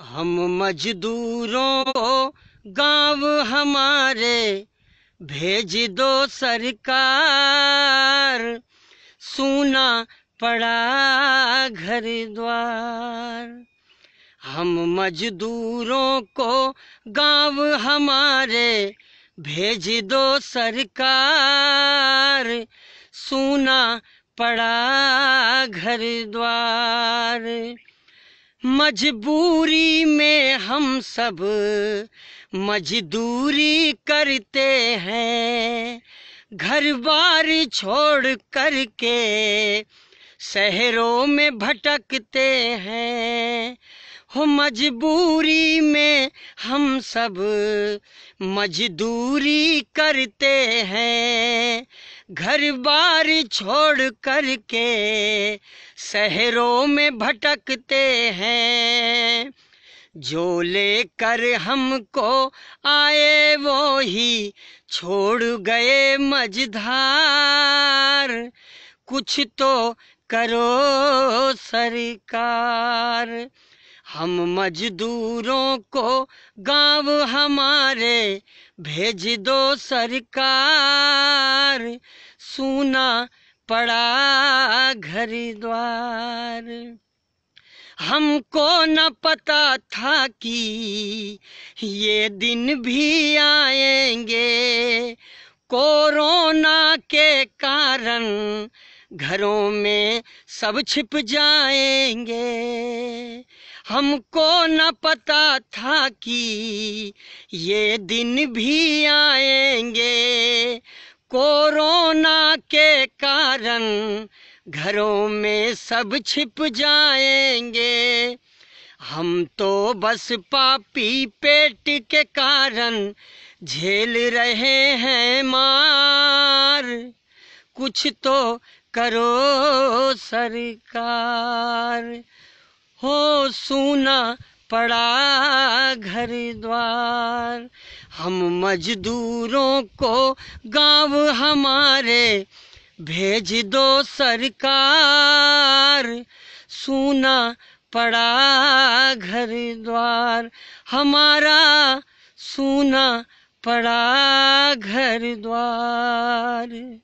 हम मजदूरों, गाँव हमारे, भेज दो सरकार। सूना पड़ा घर द्वार। हम मजदूरों को गाँव हमारे, भेज दो सरकार। सूना पड़ा घर द्वार। मजबूरी में हम सब मजदूरी करते हैं। घर बार छोड़ करके शहरों में भटकते हैं। हो मजबूरी में हम सब मजदूरी करते हैं। घर बार छोड़ कर के शहरों में भटकते हैं। जो लेकर हमको आए वो ही छोड़ गए मझधार। कुछ तो करो सरकार, हम मजदूरों को गाँव हमारे भेज दो सरकार, सूना पड़ा घर द्वार हमको न पता था कि ये दिन भी आएँगे। कोरोना के कारण घरों में सब छिप जाएँगे। हमको न पता था कि ये दिन भी आएँगे। कोरोना के कारण घरों में सब छिप जाएँगे। हम तो बस पापी पेट के कारण झेल रहे हैं मार। कुछ तो करो सरकार। हो सुना पड़ा घर द्वार हम मजदूरों को गाँव हमारे भेज दो सरकार। सुना पड़ा घर द्वार हमारा सुना पड़ा घर द्वार